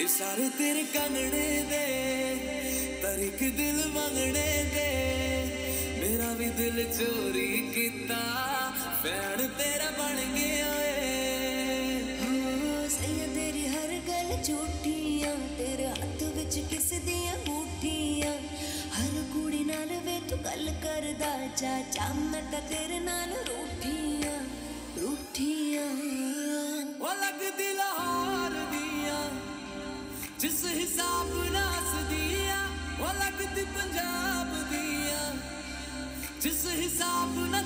ਇਹ ਸਾਰੇ ਤੇਰੇ ਕੰਗਣੇ ਦੇ ਤਰੀਕ ਦਿਲ ਮੰਗਣੇ ਦੇ। ਮੇਰਾ ਵੀ ਦਿਲ ਚੋਰੀ ਕੀਤਾ, ਫੈਨ ਤੇਰਾ ਬਣ ਗਿਆ ਏ। ਹਾਂ ਸਈਆ ਤੇਰੀ ਹਰ ਗੱਲ ਝੂਠੀਆਂ, ਤੇਰੇ ਹੱਥ ਵਿੱਚ ਕਿਸ ਦੀਆਂ ਮੂਠੀਆਂ ਹਰ ਕੁੜੀ ਨਾਲ ਵੇ ਤੂੰ ਗੱਲ ਕਰਦਾ ਚਾਚਾ ਮੈਂ ਤਾਂ ਜਿਸ ਹਿਸਾਬ ਨਾਸ ਦੀਆਂ ਉਹ ਲੱਗਦੀ ਪੰਜਾਬ ਦੀਆਂ। ਜਿਸ ਹਿਸਾਬ ਨਾਲ